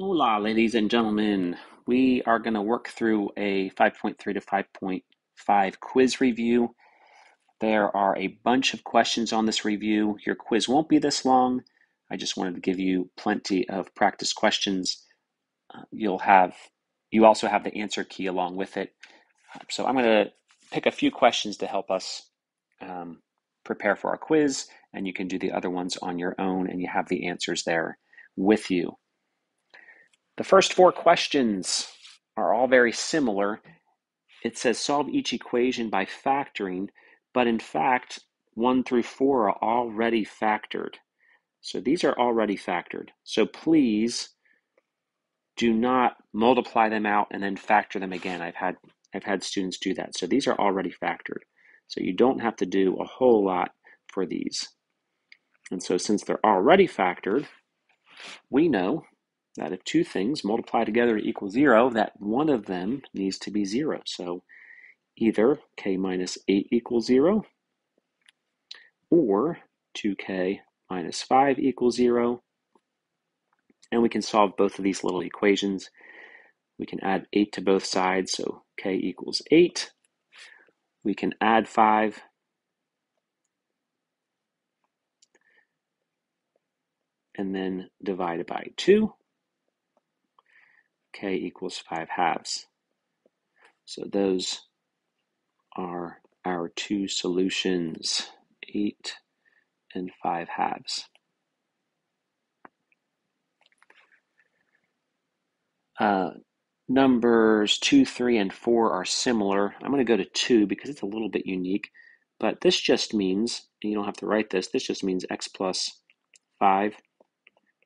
Hola, ladies and gentlemen. We are going to work through a 5.3 to 5.5 quiz review. There are a bunch of questions on this review. Your quiz won't be this long. I just wanted to give you plenty of practice questions. Uh, you'll have you also have the answer key along with it. So I'm going to pick a few questions to help us um, prepare for our quiz, and you can do the other ones on your own, and you have the answers there with you. The first four questions are all very similar. It says solve each equation by factoring, but in fact, one through four are already factored. So these are already factored. So please do not multiply them out and then factor them again. I've had I've had students do that. So these are already factored. So you don't have to do a whole lot for these. And so since they're already factored, we know that if two things multiply together to equal zero, that one of them needs to be zero. So either k minus 8 equals zero, or 2k minus 5 equals zero. And we can solve both of these little equations. We can add 8 to both sides, so k equals 8. We can add 5 and then divide by 2 k equals 5 halves. So those are our two solutions, 8 and 5 halves. Uh, numbers 2, 3, and 4 are similar. I'm going to go to 2 because it's a little bit unique. But this just means, you don't have to write this, this just means x plus 5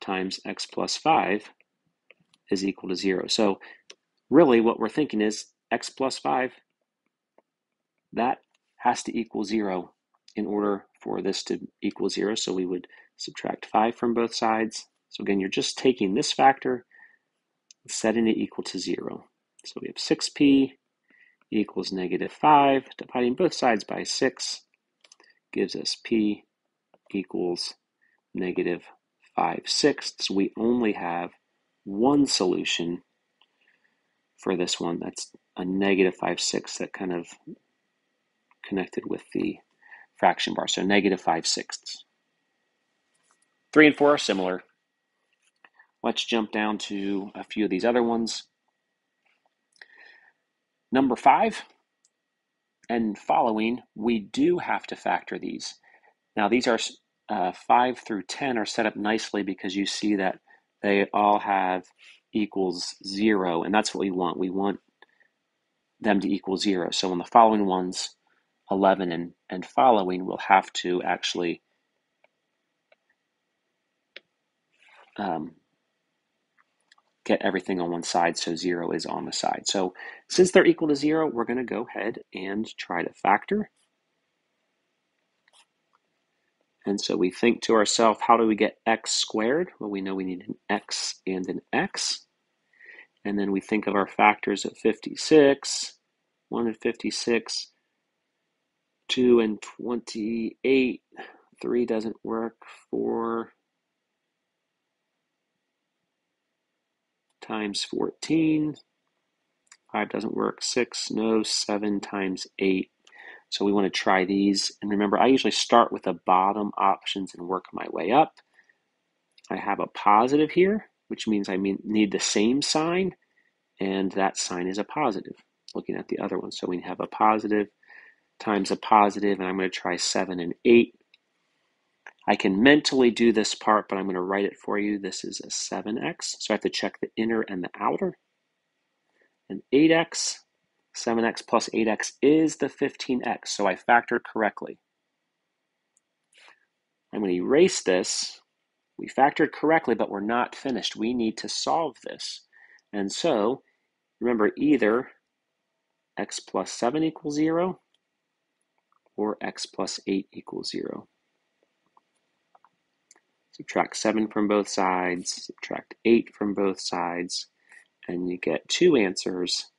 times x plus 5 is equal to 0. So really what we're thinking is x plus 5, that has to equal 0 in order for this to equal 0. So we would subtract 5 from both sides. So again, you're just taking this factor setting it equal to 0. So we have 6p equals negative 5. Dividing both sides by 6 gives us p equals negative 5 sixths. We only have one solution for this one. That's a negative 5 sixths that kind of connected with the fraction bar. So negative 5 sixths. 3 and 4 are similar. Let's jump down to a few of these other ones. Number 5 and following, we do have to factor these. Now these are uh, 5 through 10 are set up nicely because you see that they all have equals zero, and that's what we want. We want them to equal zero. So on the following ones, 11 and, and following, we'll have to actually um, get everything on one side, so zero is on the side. So since they're equal to zero, we're going to go ahead and try to factor. And so we think to ourselves, how do we get x squared? Well, we know we need an x and an x. And then we think of our factors of 56, 1 and 56, 2 and 28, 3 doesn't work, 4 times 14, 5 doesn't work, 6, no, 7 times 8 so we want to try these. And remember, I usually start with the bottom options and work my way up. I have a positive here, which means I mean, need the same sign, and that sign is a positive, looking at the other one. So we have a positive times a positive, and I'm going to try 7 and 8. I can mentally do this part, but I'm going to write it for you. This is a 7x, so I have to check the inner and the outer. An 8x, 7x plus 8x is the 15x, so I factored correctly. I'm going to erase this. We factored correctly, but we're not finished. We need to solve this. And so, remember, either x plus 7 equals 0 or x plus 8 equals 0. Subtract 7 from both sides, subtract 8 from both sides, and you get two answers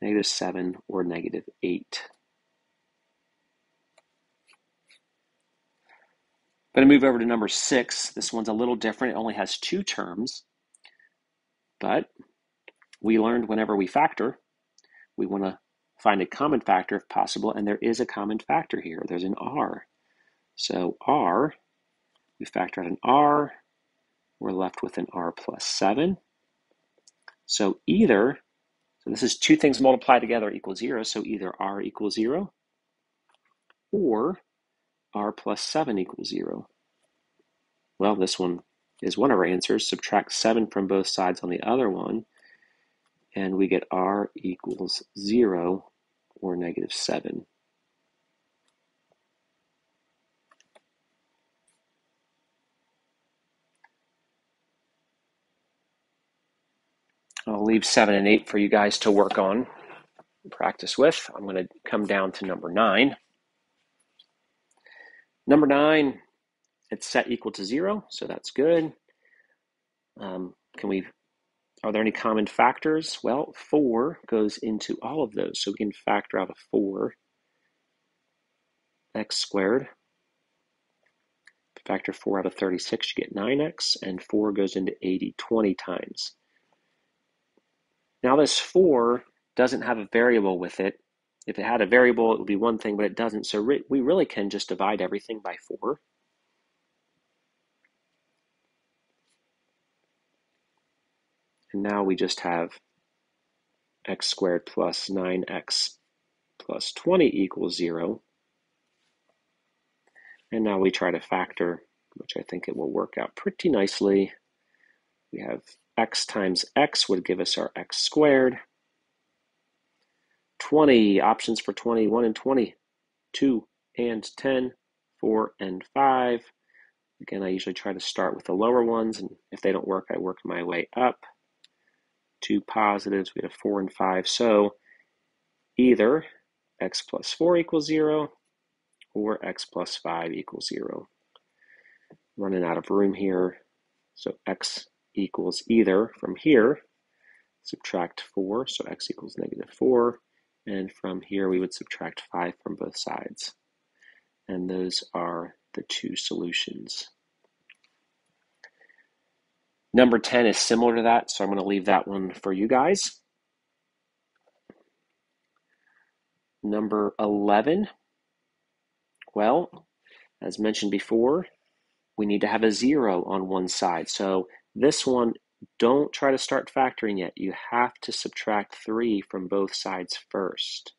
negative 7, or negative 8. I'm going to move over to number six. This one's a little different. It only has two terms, but we learned whenever we factor, we want to find a common factor if possible, and there is a common factor here. There's an r. So r, we factor out an r, we're left with an r plus 7. So either, so this is two things multiplied together equals 0, so either r equals 0 or r plus 7 equals 0. Well, this one is one of our answers. Subtract 7 from both sides on the other one, and we get r equals 0 or negative 7. I'll leave 7 and 8 for you guys to work on and practice with. I'm going to come down to number 9. Number 9, it's set equal to 0, so that's good. Um, can we are there any common factors? Well, 4 goes into all of those. So we can factor out a 4 x squared. Factor 4 out of 36, you get 9x, and 4 goes into 80 20 times. Now this 4 doesn't have a variable with it. If it had a variable, it would be one thing, but it doesn't. So re we really can just divide everything by 4. And now we just have x squared plus 9x plus 20 equals 0. And now we try to factor, which I think it will work out pretty nicely. We have x times x would give us our x squared. 20, options for 20, 1 and 20, 2 and 10, 4 and 5. Again, I usually try to start with the lower ones, and if they don't work, I work my way up two positives. We have 4 and 5. So either x plus 4 equals 0 or x plus 5 equals 0. Running out of room here. So x equals either from here, subtract 4, so x equals negative 4. And from here, we would subtract 5 from both sides. And those are the two solutions. Number 10 is similar to that, so I'm going to leave that one for you guys. Number 11, well, as mentioned before, we need to have a zero on one side. So this one, don't try to start factoring yet. You have to subtract 3 from both sides first.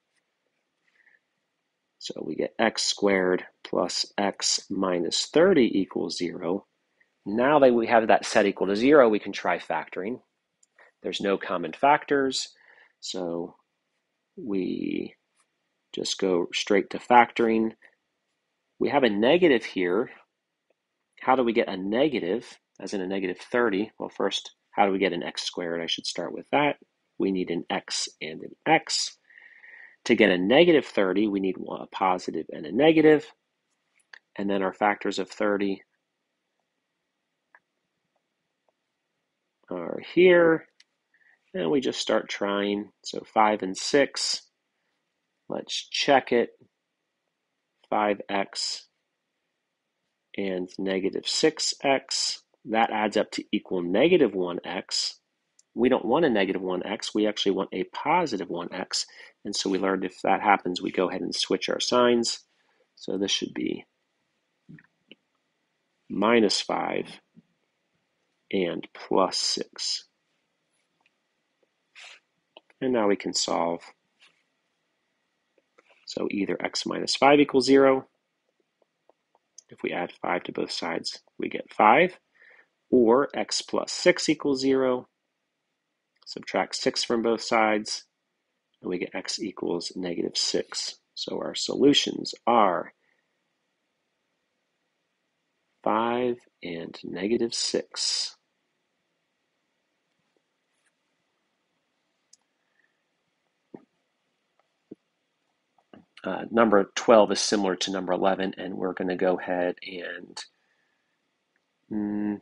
So we get x squared plus x minus 30 equals 0. Now that we have that set equal to zero, we can try factoring. There's no common factors, so we just go straight to factoring. We have a negative here. How do we get a negative, as in a negative 30? Well, first, how do we get an x squared? I should start with that. We need an x and an x. To get a negative 30, we need a positive and a negative. And then our factors of 30 are here. And we just start trying. So 5 and 6. Let's check it. 5x and negative 6x. That adds up to equal negative 1x. We don't want a negative 1x. We actually want a positive 1x. And so we learned if that happens, we go ahead and switch our signs. So this should be minus 5 and plus 6. And now we can solve. So either x minus 5 equals 0. If we add 5 to both sides, we get 5. Or x plus 6 equals 0. Subtract 6 from both sides, and we get x equals negative 6. So our solutions are 5 and negative 6. Uh, number 12 is similar to number 11, and we're going to go ahead and mm,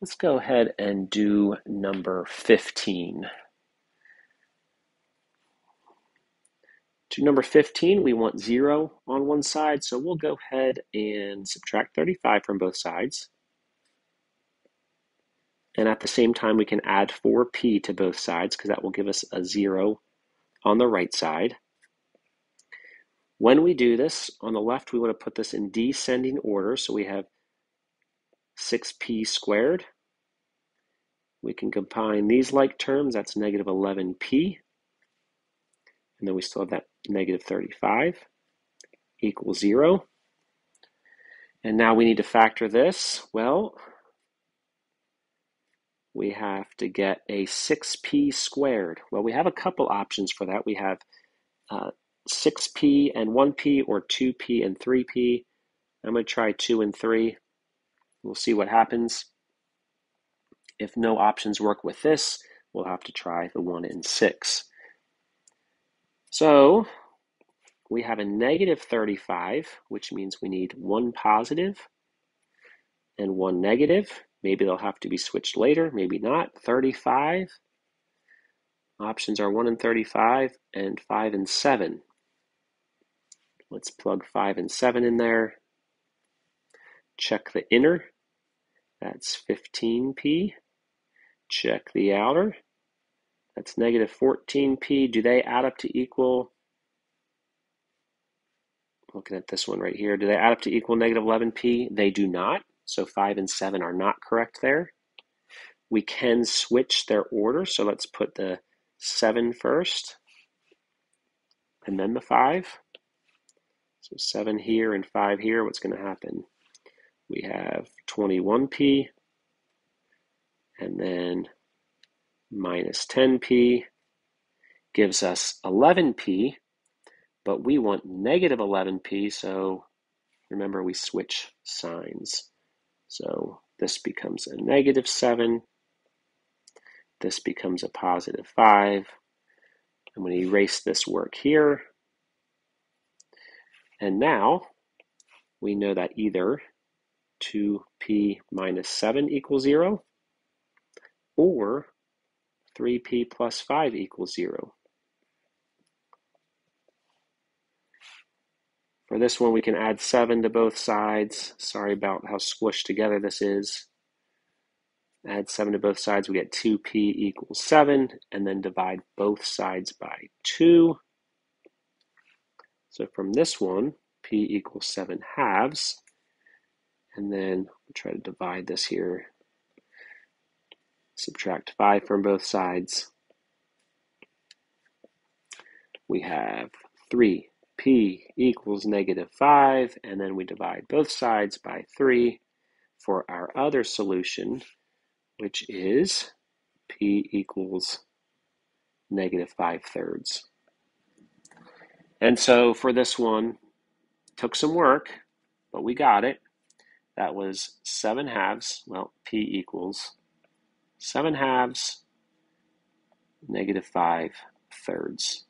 let's go ahead and do number 15. To number 15, we want 0 on one side, so we'll go ahead and subtract 35 from both sides. And at the same time, we can add 4p to both sides because that will give us a 0 on the right side. When we do this, on the left, we want to put this in descending order. So we have 6p squared. We can combine these like terms. That's negative 11p. And then we still have that negative 35 equals 0. And now we need to factor this. Well, we have to get a 6p squared. Well, we have a couple options for that. We have uh, 6p and 1p or 2p and 3p. I'm going to try 2 and 3. We'll see what happens. If no options work with this, we'll have to try the 1 and 6. So we have a negative 35, which means we need one positive and one negative. Maybe they'll have to be switched later, maybe not. 35. Options are 1 and 35 and 5 and 7. Let's plug 5 and 7 in there. Check the inner. That's 15p. Check the outer. That's negative 14p. Do they add up to equal? Looking at this one right here. Do they add up to equal negative 11p? They do not. So 5 and 7 are not correct there. We can switch their order. So let's put the 7 first and then the 5. So 7 here and 5 here, what's going to happen? We have 21p and then minus 10p gives us 11p, but we want negative 11p, so remember we switch signs. So this becomes a negative 7, this becomes a positive 5. I'm going to erase this work here. And now we know that either 2p minus 7 equals 0 or 3p plus 5 equals 0. For this one, we can add 7 to both sides. Sorry about how squished together this is. Add 7 to both sides, we get 2p equals 7, and then divide both sides by 2. So from this one, p equals 7 halves. And then we'll try to divide this here. Subtract 5 from both sides. We have 3p equals negative 5, and then we divide both sides by 3 for our other solution, which is p equals negative 5 thirds. And so for this one, took some work, but we got it. That was 7 halves, well, p equals 7 halves, negative 5 thirds.